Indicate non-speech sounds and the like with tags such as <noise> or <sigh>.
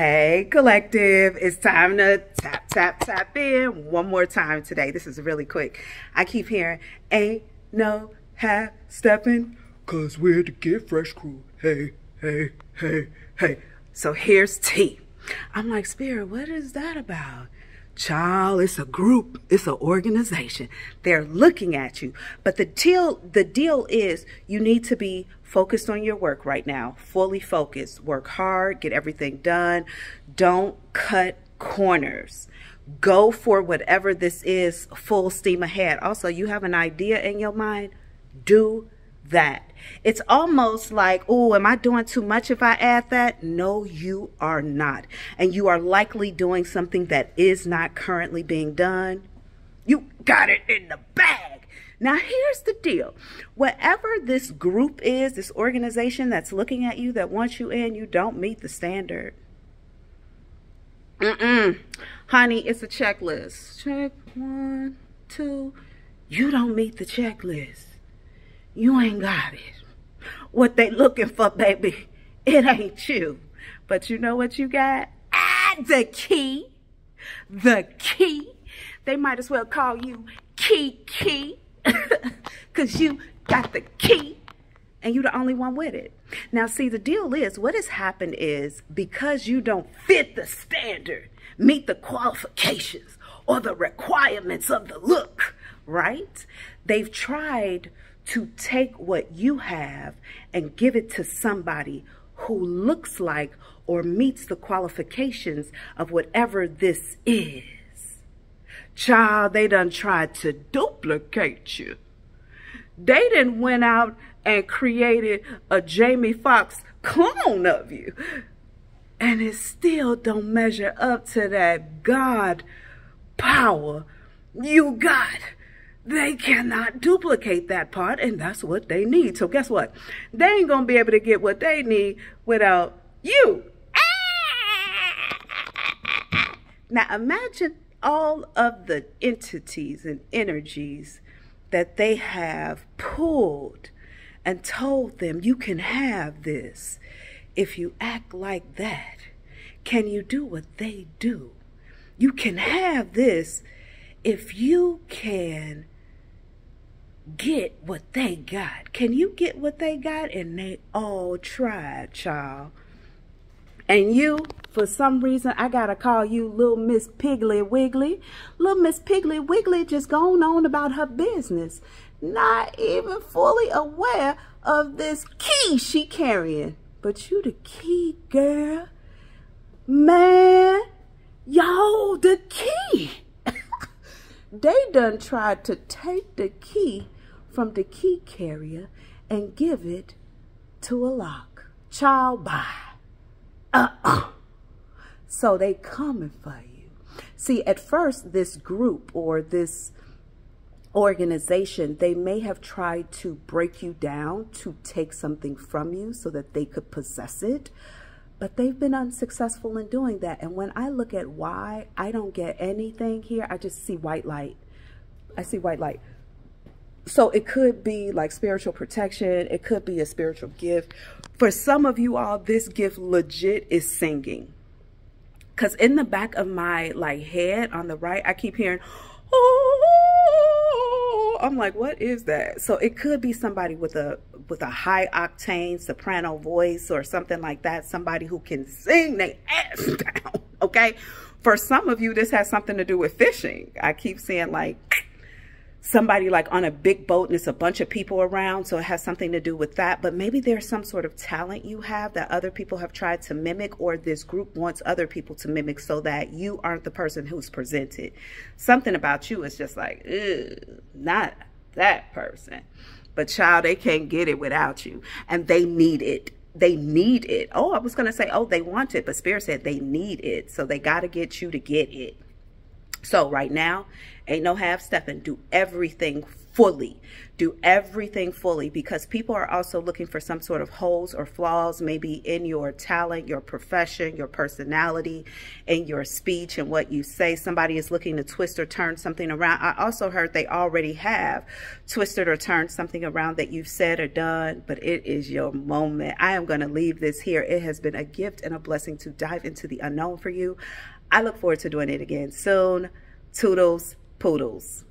Hey, collective, it's time to tap, tap, tap in one more time today. This is really quick. I keep hearing, ain't no half stepping, cause we're the Get Fresh crew. Hey, hey, hey, hey. So here's T. I'm like, Spirit, what is that about? Child, it's a group, it's an organization. They're looking at you. But the deal, the deal is you need to be focused on your work right now, fully focused. Work hard, get everything done. Don't cut corners. Go for whatever this is, full steam ahead. Also, you have an idea in your mind, do that. It's almost like, oh, am I doing too much if I add that? No, you are not. And you are likely doing something that is not currently being done. You got it in the bag. Now, here's the deal. Whatever this group is, this organization that's looking at you, that wants you in, you don't meet the standard. Mm-mm. Honey, it's a checklist. Check one, two. You don't meet the checklist. You ain't got it. What they looking for, baby, it ain't you. But you know what you got? Ah, the key. The key. They might as well call you Key Key. <laughs> Because you got the key and you're the only one with it. Now, see, the deal is what has happened is because you don't fit the standard, meet the qualifications or the requirements of the look, right? They've tried to take what you have and give it to somebody who looks like or meets the qualifications of whatever this is. Child, they done tried to duplicate you. They done went out and created a Jamie Foxx clone of you. And it still don't measure up to that God power you got. They cannot duplicate that part, and that's what they need. So guess what? They ain't gonna be able to get what they need without you. <laughs> Now imagine all of the entities and energies that they have pulled and told them, you can have this if you act like that. Can you do what they do? You can have this if you can get what they got. Can you get what they got? And they all tried, child. And you, for some reason, I gotta call you little Miss Piggly Wiggly. Little Miss Piggly Wiggly just going on about her business, not even fully aware of this key she carrying. But you the key, girl. Man, yo, the key. <laughs> they done tried to take the key from the key carrier and give it to a lock. Child, bye. Uh-uh. So they coming for you. See, at first, this group or this organization, they may have tried to break you down to take something from you so that they could possess it. But they've been unsuccessful in doing that. And when I look at why I don't get anything here, I just see white light. I see white light. So it could be like spiritual protection. It could be a spiritual gift. For some of you all, this gift legit is singing. Because in the back of my like head on the right, I keep hearing, oh, I'm like, what is that? So it could be somebody with a with a high octane soprano voice or something like that. Somebody who can sing their ass <laughs> down, okay? For some of you, this has something to do with fishing. I keep seeing like somebody like on a big boat and it's a bunch of people around so it has something to do with that. But maybe there's some sort of talent you have that other people have tried to mimic or this group wants other people to mimic so that you aren't the person who's presented. Something about you is just like not that person. But child they can't get it without you and they need it. They need it. Oh i was gonna say oh they want it but spirit said they need it so they got to get you to get it so right now, ain't no half stepping. Do everything fully. Do everything fully because people are also looking for some sort of holes or flaws, maybe in your talent, your profession, your personality, in your speech and what you say. Somebody is looking to twist or turn something around. I also heard they already have twisted or turned something around that you've said or done, but it is your moment. I am going to leave this here. It has been a gift and a blessing to dive into the unknown for you. I look forward to doing it again soon. Toodles, poodles.